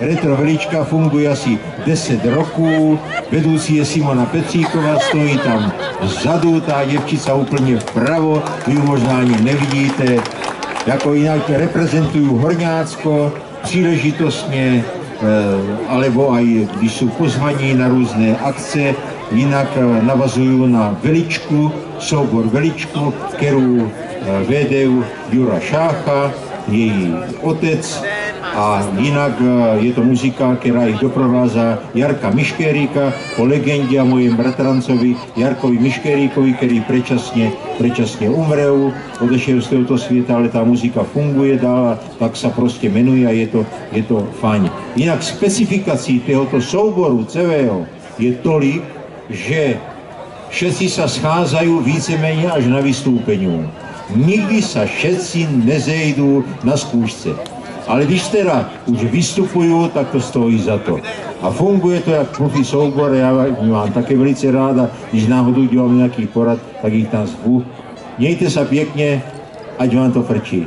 Retro Velička funguje asi 10 roků, vedoucí je Simona Petříková, stojí tam vzadu, ta děvčica úplně vpravo, vy ji možná ani nevidíte. Jako jinak reprezentuju Horňácko, příležitostně, eh, alebo aj když jsou pozvaní na různé akce, jinak eh, navazuju na Veličku, soubor Veličku, kterou eh, vede Jura Šácha, její otec, a jinak eh, je to muzika, která jich doprovázá Jarka Miškeríka po legendě a mojím bratrancovi Jarkovi Miškeríkovi, který prečasně, prečasně umrel, odešel z tohoto světa, ale ta muzika funguje dál a tak se prostě jmenuje a je to, je to fajn. Jinak specifikací tohoto souboru celého je tolik, že všetci se scházají víceméně až na vystoupení. Nikdy se všetci nezejdou na zkoušce. Ale když teda už vystupuju, tak to stojí za to. A funguje to jak profi soubor, já mám také velice ráda, když náhodou dělám nějaký porad, tak jich tam zvu. Mějte se pěkně, ať vám to frčí.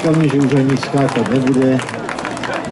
říkal mi, že už ani skákat nebude,